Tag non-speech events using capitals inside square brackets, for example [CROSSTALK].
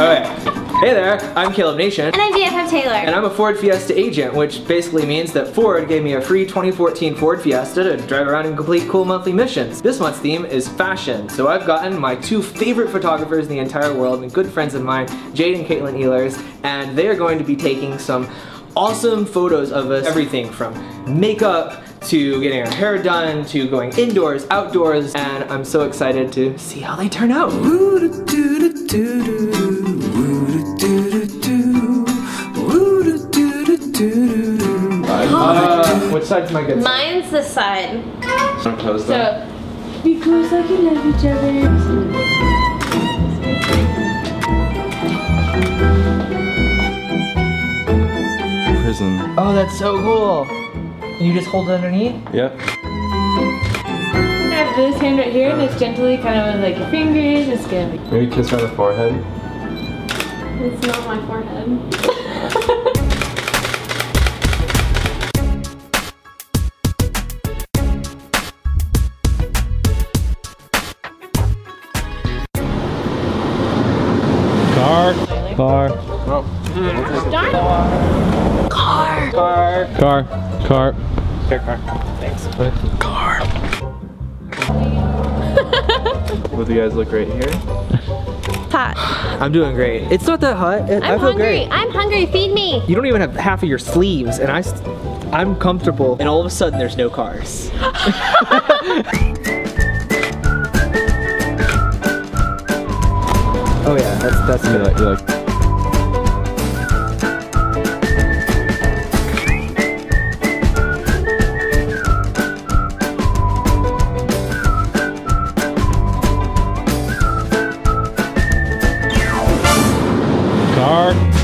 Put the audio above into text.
Okay. Hey there, I'm Kaleb Nation. And I'm BFF Taylor. And I'm a Ford Fiesta agent, which basically means that Ford gave me a free 2014 Ford Fiesta to drive around and complete cool monthly missions. This month's theme is fashion, so I've gotten my two favorite photographers in the entire world and good friends of mine, Jade and Caitlin Ehlers, and they are going to be taking some awesome photos of us, everything from makeup to getting our hair done to going indoors, outdoors, and I'm so excited to see how they turn out. Uh, which side's my good side? Mine's the side. Pose So, them. be close like you love each other. Prison. Oh, that's so cool. And you just hold it underneath? Yep. have this hand right here and just gently kind of with like your fingers just gonna Maybe kiss her on the forehead. It's not my forehead. Car. Car. Oh. Car. Car. Car. Here, car. Thanks. Car. [LAUGHS] What do you guys look right here? Hot. I'm doing great. It's not that hot. I- I I'm feel hungry. great. I'm hungry. Feed me. You don't even have half of your sleeves, and I, I'm comfortable. And all of a sudden, there's no cars. [LAUGHS] [LAUGHS] oh yeah, that's that's You good. like, Park.